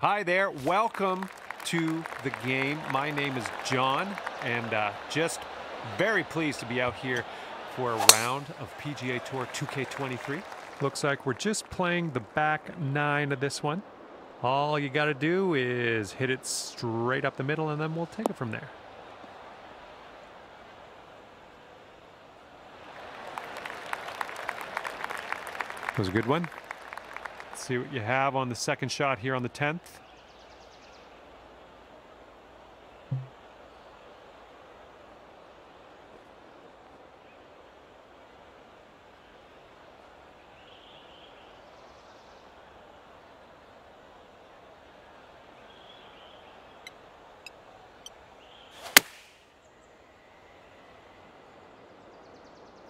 Hi there. Welcome to the game. My name is John, and uh, just very pleased to be out here for a round of PGA Tour 2K23. Looks like we're just playing the back nine of this one. All you got to do is hit it straight up the middle, and then we'll take it from there. That was a good one. Let's see what you have on the second shot here on the 10th.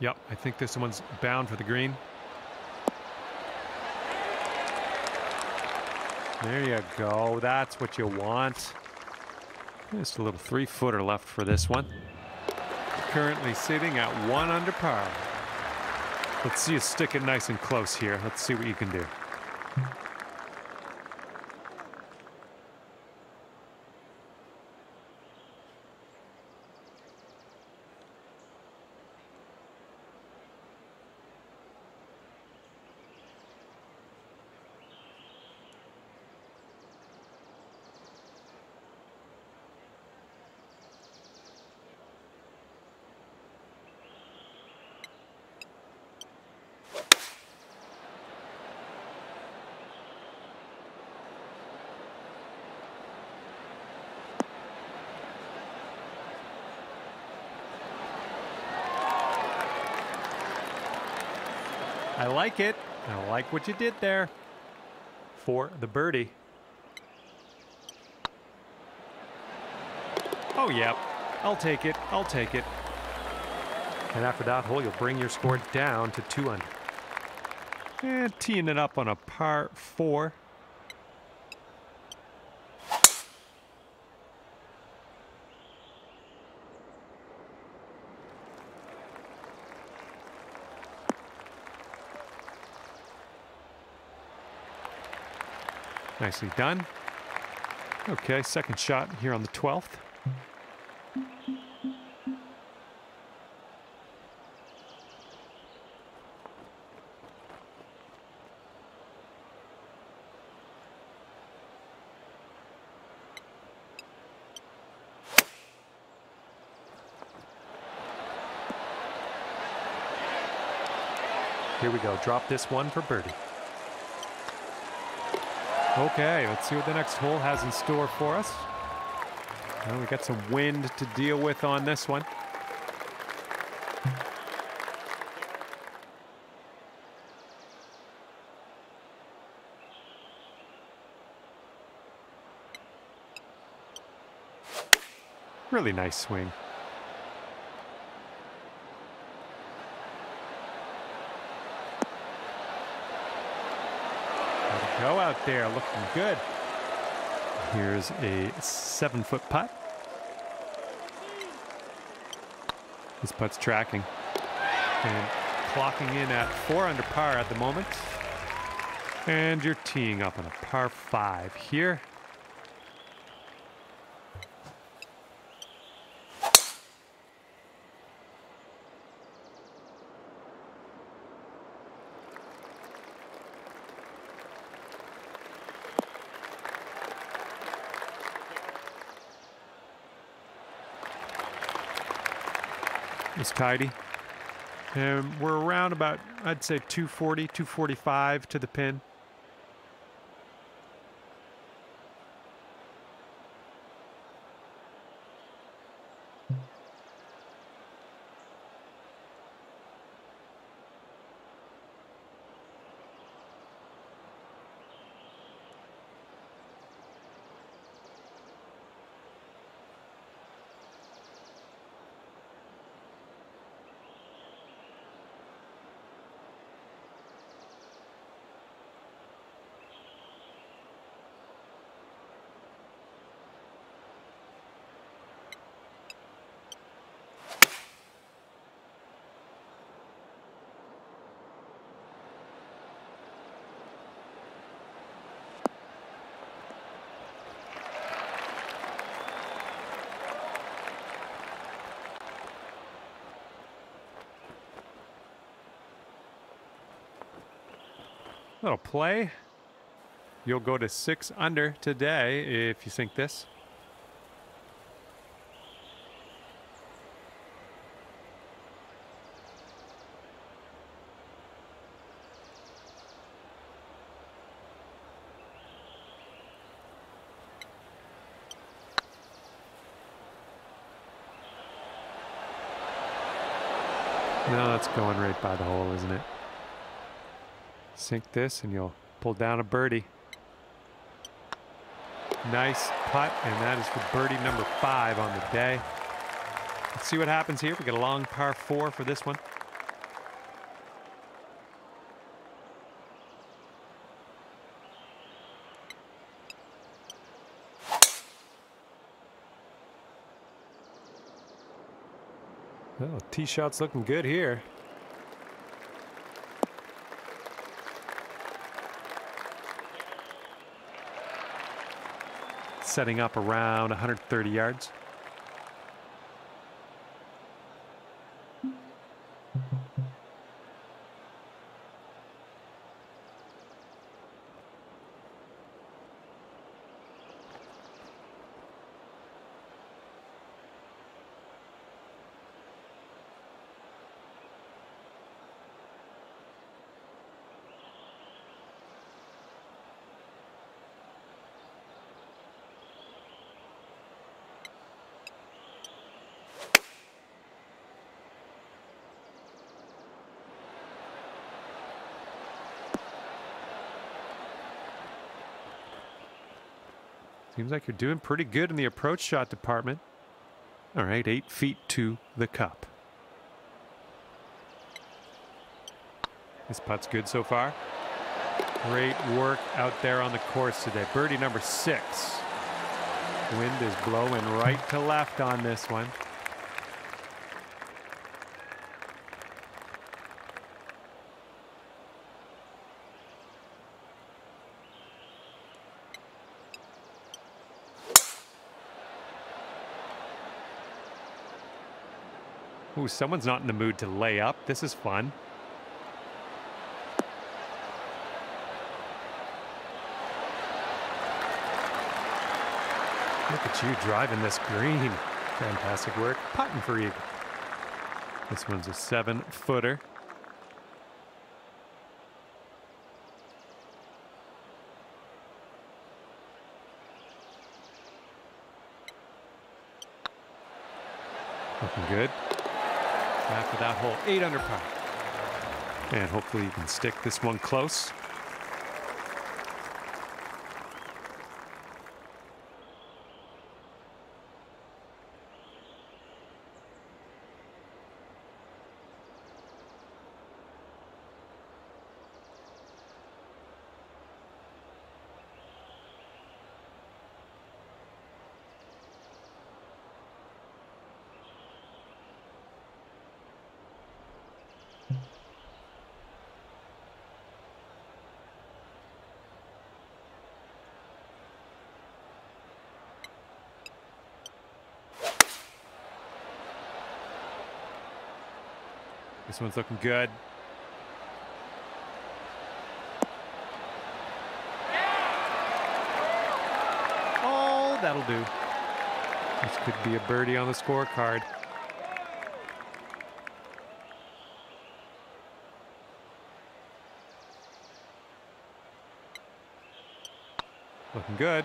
Yep, I think this one's bound for the green. There you go. That's what you want. Just a little three footer left for this one. Currently sitting at one under par. Let's see you stick it nice and close here. Let's see what you can do. I like it. I like what you did there for the birdie. Oh, yeah. I'll take it. I'll take it. And after that hole, you'll bring your score down to two under. And teeing it up on a par four. Nicely done. Okay, second shot here on the 12th. Here we go. Drop this one for birdie. Okay, let's see what the next hole has in store for us. Well, we got some wind to deal with on this one. Really nice swing. Go out there, looking good. Here's a seven foot putt. This putt's tracking. And clocking in at four under par at the moment. And you're teeing up on a par five here. Is tidy. And we're around about, I'd say 240, 245 to the pin. Little play. You'll go to six under today if you sink this. No, that's going right by the hole, isn't it? Sink this and you'll pull down a birdie. Nice putt, and that is for birdie number five on the day. Let's see what happens here. We get a long par four for this one. Well, tee shot's looking good here. Setting up around 130 yards. Seems like you're doing pretty good in the approach shot department. All right, eight feet to the cup. This putt's good so far. Great work out there on the course today. Birdie number six. Wind is blowing right to left on this one. Ooh, someone's not in the mood to lay up. This is fun. Look at you driving this green. Fantastic work. Putting for you. This one's a seven footer. Looking good. After that hole, eight under par. And hopefully you can stick this one close. This one's looking good. Oh, that'll do. This could be a birdie on the scorecard. Looking good.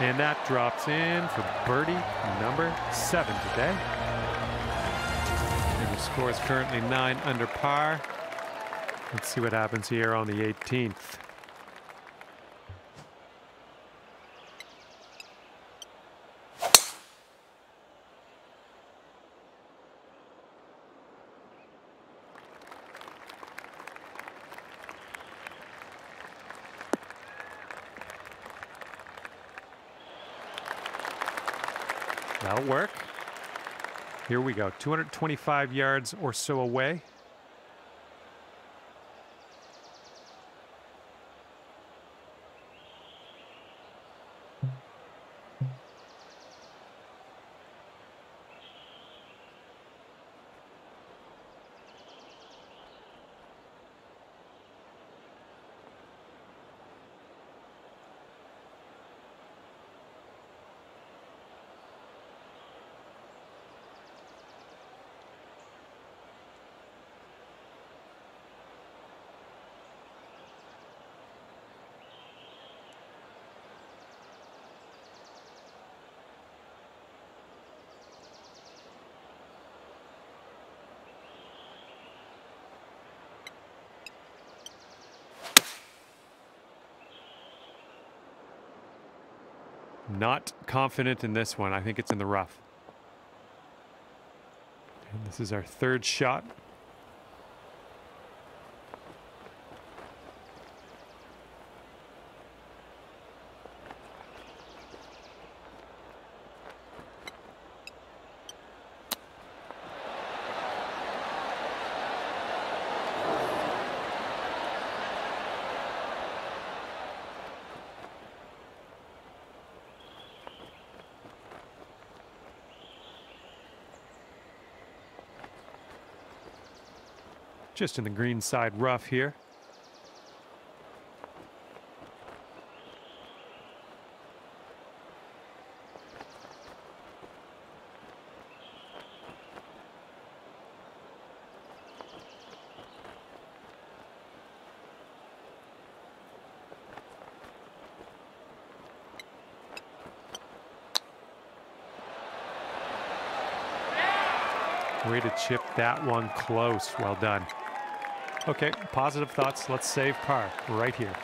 And that drops in for birdie number seven today. The score is currently nine under par. Let's see what happens here on the 18th. That'll work. Here we go. 225 yards or so away. Not confident in this one. I think it's in the rough. And this is our third shot. Just in the green side rough here. Way to chip that one close. Well done. Okay, positive thoughts. Let's save par right here.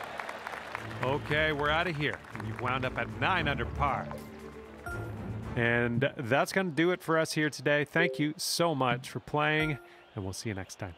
Okay, we're out of here. You've wound up at nine under par. And that's going to do it for us here today. Thank you so much for playing, and we'll see you next time.